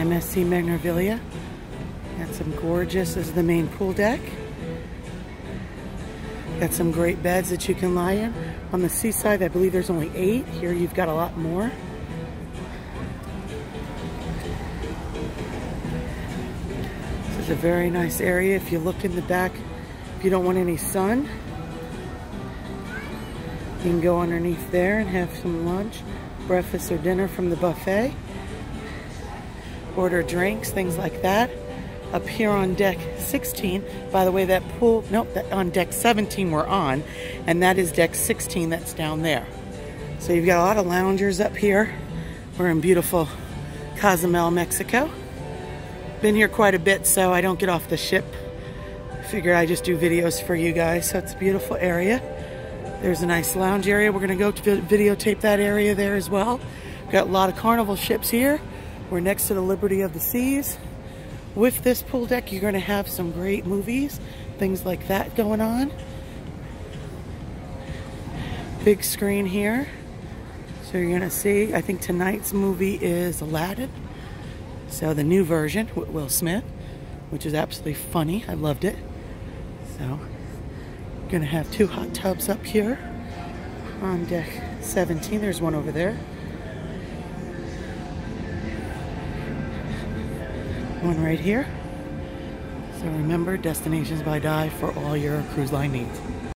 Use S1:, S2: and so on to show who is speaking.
S1: MSC Meraviglia. Got some gorgeous, this is the main pool deck. Got some great beds that you can lie in. On the seaside, I believe there's only eight. Here you've got a lot more. This is a very nice area. If you look in the back, if you don't want any sun, you can go underneath there and have some lunch, breakfast or dinner from the buffet. Order drinks, things like that up here on deck 16. By the way, that pool, nope, that on deck 17 we're on, and that is deck 16 that's down there. So you've got a lot of loungers up here. We're in beautiful Cozumel, Mexico. Been here quite a bit, so I don't get off the ship. Figure I just do videos for you guys. So it's a beautiful area. There's a nice lounge area. We're gonna go to videotape that area there as well. Got a lot of carnival ships here. We're next to the Liberty of the Seas. With this pool deck, you're to have some great movies, things like that going on. Big screen here. So you're to see, I think tonight's movie is Aladdin. So the new version with Will Smith, which is absolutely funny. I loved it. So, to have two hot tubs up here on deck 17. There's one over there. One right here. So remember, Destinations by Di for all your cruise line needs.